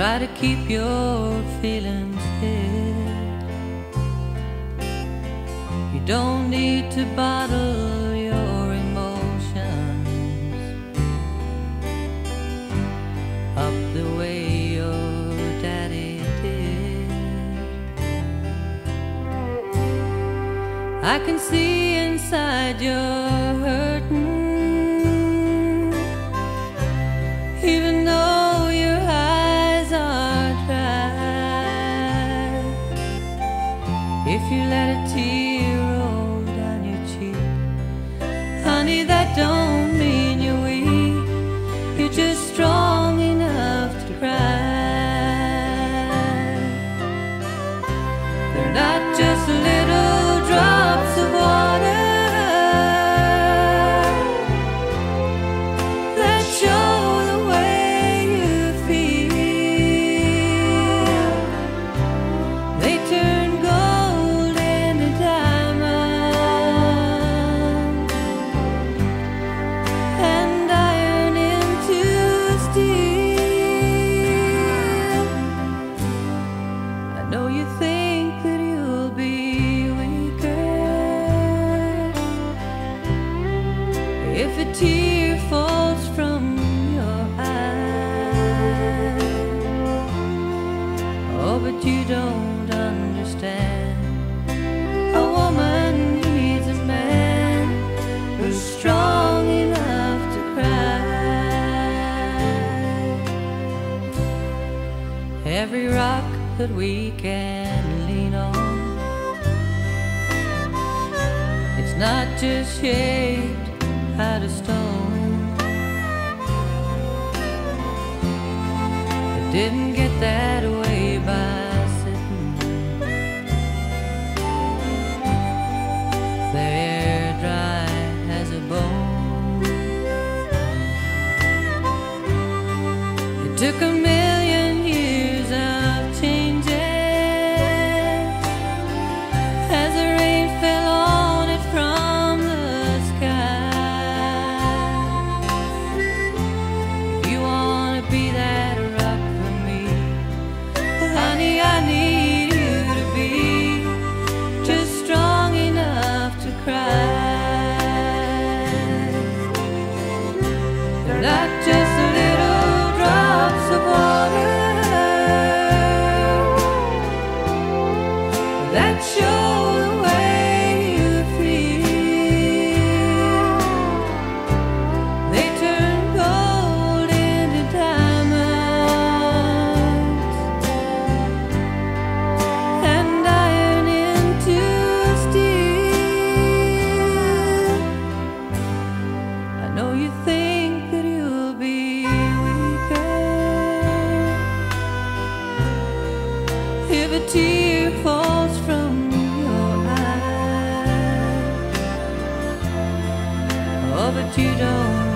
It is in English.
try to keep your feelings hid. You don't need to bottle your emotions up the way your daddy did. I can see inside your hurting. If you let a tear roll down your cheek, honey, that don't mean you're weak. You're just strong enough to cry. They're not just little tear falls from your eye. Oh, but you don't understand. A woman needs a man who's strong enough to cry. Every rock that we can lean on. It's not just shaped It didn't get that you don't